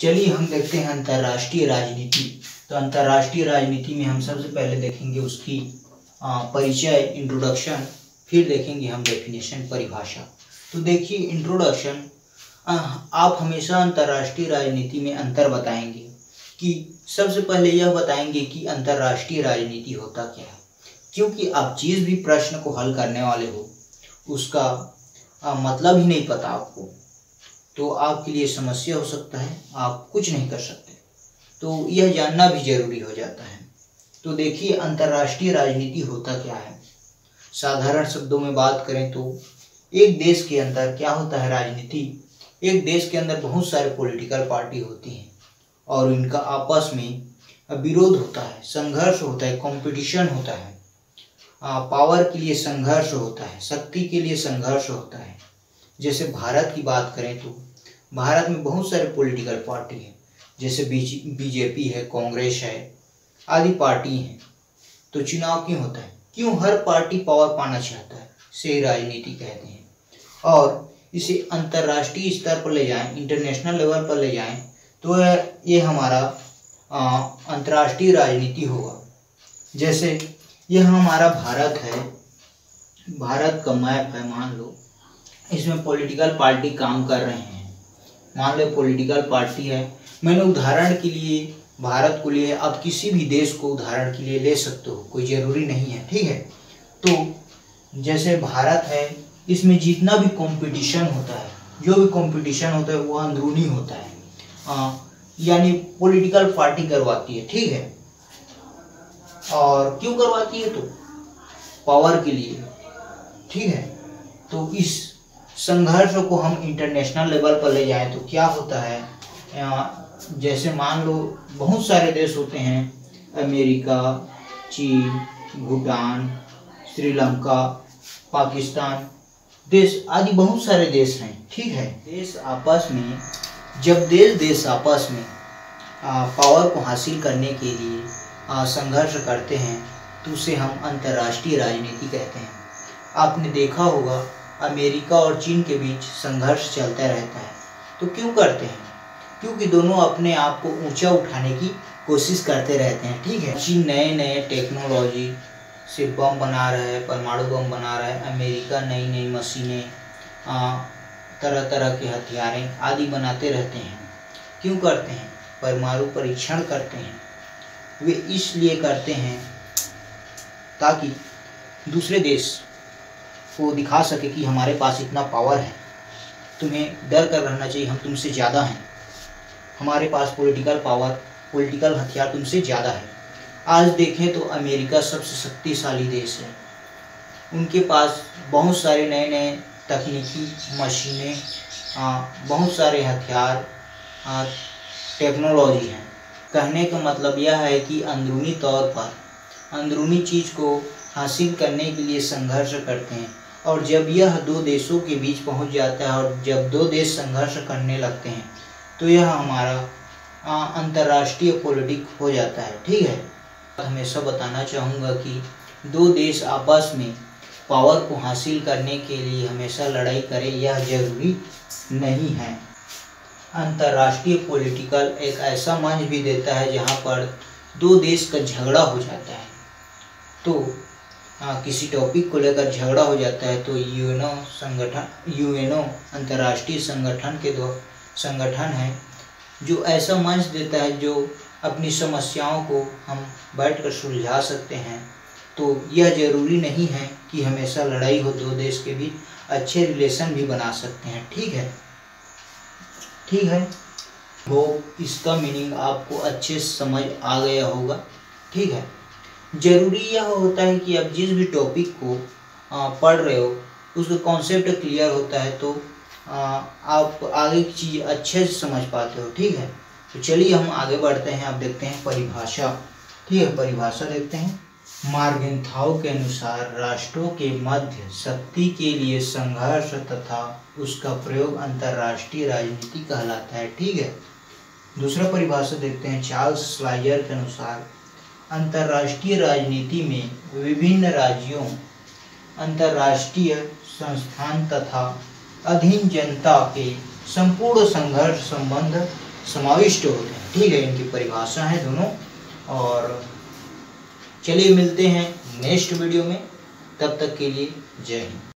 चलिए हम देखते हैं अंतर्राष्ट्रीय राजनीति। तो अंतर्राष्ट्रीय राजनीति में हम सबसे पहले देखेंगे उसकी परिचय इंट्रोडक्शन फिर देखेंगे हम डेफिनेशन परिभाषा। तो देखिए इंट्रोडक्शन आप हमेशा अंतर्राष्ट्रीय राजनीति में अंतर बताएँगे कि सबसे पहले यह बताएँगे कि अंतर्राष्ट्रीय राजनीति होता क्या है। क्योंकि आप जिस भी प्रश्न को हल करने वाले हो उसका आ, मतलब ही नहीं पता आपको। तो आपके लिए समस्या हो सकता है, आप कुछ नहीं कर सकते। तो यह जानना भी ज़रूरी हो जाता है। तो देखिए, अंतर्राष्ट्रीय राजनीति होता क्या है? साधारण शब्दों में बात करें तो एक देश के अंदर क्या होता है राजनीति? एक देश के अंदर बहुत सारे पॉलिटिकल पार्टी होती हैं और इनका आपस में विरोध होता है, संघर्ष होता है कंपटीशन होता है। पावर के लिए संघर्ष होता है, शक्ति के लिए संघर्ष होता है। जैसे भारत की बात करें तो भारत में बहुत सारे पॉलिटिकल पार्टी हैं। जैसे बीजेपी है, कांग्रेस है, आदि पार्टी हैं। तो चुनाव क्यों होता है? क्यों हर पार्टी पावर पाना चाहता है? से राजनीति कहते हैं। और इसे अंतर्राष्ट्रीय स्तर पर ले जाएँ इंटरनेशनल लेवल पर ले जाएँ तो ये हमारा अंतर्राष्ट्रीय राजनीति होगा। जैसे यह हमारा भारत है, भारत का मैप है, मान लो। इसमें पॉलिटिकल पार्टी काम कर रहे हैं। मान लो पॉलिटिकल पार्टी है, मैंने उदाहरण के लिए भारत को लिए, आप किसी भी देश को उदाहरण के लिए ले सकते हो, कोई ज़रूरी नहीं है, ठीक है? तो जैसे भारत है, इसमें जितना भी कंपटीशन होता है, जो भी कंपटीशन होता है, वो अंदरूनी होता है। यानी पॉलिटिकल पार्टी करवाती है, ठीक है? और क्यों करवाती है तो? पावर के लिए, ठीक है? तो इस संघर्ष को हम इंटरनेशनल लेवल पर ले जाएँ तो क्या होता है? जैसे मान लो, बहुत सारे देश होते हैं, अमेरिका, चीन, भूटान, श्रीलंका, पाकिस्तान, देश आदि बहुत सारे देश हैं, ठीक है? देश आपस में, जब देश देश आपस में पावर को हासिल करने के लिए संघर्ष करते हैं तो उसे हम अंतर्राष्ट्रीय राजनीति कहते हैं। आपने देखा होगा अमेरिका और चीन के बीच संघर्ष चलता रहता है। तो क्यों करते हैं? क्योंकि दोनों अपने आप को ऊँचा उठाने की कोशिश करते रहते हैं, ठीक है? चीन नए नए टेक्नोलॉजी से बम बना रहा है, परमाणु बम बना रहा है। अमेरिका नई नई मशीनें तरह तरह के हथियारें आदि बनाते रहते हैं। क्यों करते हैं? परमाणु परीक्षण करते हैं। वे इसलिए करते हैं ताकि दूसरे देश को दिखा सके कि हमारे पास इतना पावर है। तुम्हें डर कर रहना चाहिए, हम तुमसे ज़्यादा हैं। हमारे पास पॉलिटिकल पावर पॉलिटिकल हथियार तुमसे ज़्यादा है। आज देखें तो अमेरिका सबसे शक्तिशाली देश है। उनके पास बहुत सारे नए नए तकनीकी मशीनें बहुत सारे हथियार टेक्नोलॉजी हैं। कहने का मतलब यह है कि अंदरूनी तौर पर, अंदरूनी चीज़ को हासिल करने के लिए संघर्ष करते हैं। और जब यह दो देशों के बीच पहुँच जाता है और जब दो देश संघर्ष करने लगते हैं तो यह हमारा अंतर्राष्ट्रीय पॉलिटिक हो जाता है। ठीक है? हमेशा बताना चाहूँगा कि दो देश आपस में पावर को हासिल करने के लिए हमेशा लड़ाई करें, यह ज़रूरी नहीं है। अंतर्राष्ट्रीय पॉलिटिकल एक ऐसा मंच भी देता है जहाँ पर दो देश का झगड़ा हो जाता है। तो आ, किसी टॉपिक को लेकर झगड़ा हो जाता है तो यूएनओ संगठन यूएनओ अंतर्राष्ट्रीय संगठन के दो संगठन है जो ऐसा मंच देता है जो अपनी समस्याओं को हम बैठकर सुलझा सकते हैं। तो यह ज़रूरी नहीं है कि हमेशा लड़ाई हो दो देश के बीच अच्छे रिलेशन भी बना सकते हैं। ठीक है? ठीक है? वो इसका मीनिंग आपको अच्छे समझ आ गया होगा। ठीक है? ज़रूरी यह होता है कि आप जिस भी टॉपिक को पढ़ रहे हो, उसका कॉन्सेप्ट क्लियर होता है तो आप आगे की चीज़ अच्छे से समझ पाते हो, ठीक है? तो चलिए हम आगे बढ़ते हैं, आप देखते हैं परिभाषा। ठीक है, परिभाषा देखते हैं। मार्गेंथाव के अनुसार राष्ट्रों के मध्य शक्ति के लिए संघर्ष तथा उसका प्रयोग अंतर्राष्ट्रीय राजनीति कहलाता है, ठीक है? दूसरा परिभाषा देखते हैं, चार्ल्स स्लाइजर के अनुसार अंतर्राष्ट्रीय राजनीति में विभिन्न राज्यों, अंतर्राष्ट्रीय संस्थान तथा अधीन जनता के संपूर्ण संघर्ष संबंध समाविष्ट होते हैं ठीक है, इनकी परिभाषा है दोनों। और चलिए मिलते हैं नेक्स्ट वीडियो में। तब तक के लिए जय हिंद।